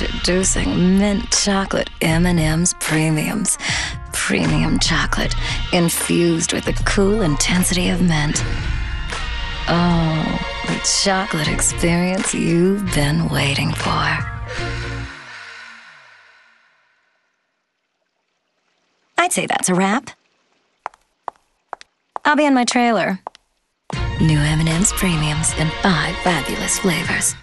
Introducing mint chocolate M&M's Premiums. Premium chocolate infused with the cool intensity of mint. Oh, the chocolate experience you've been waiting for. I'd say that's a wrap. I'll be in my trailer. New M&M's Premiums in five fabulous flavors.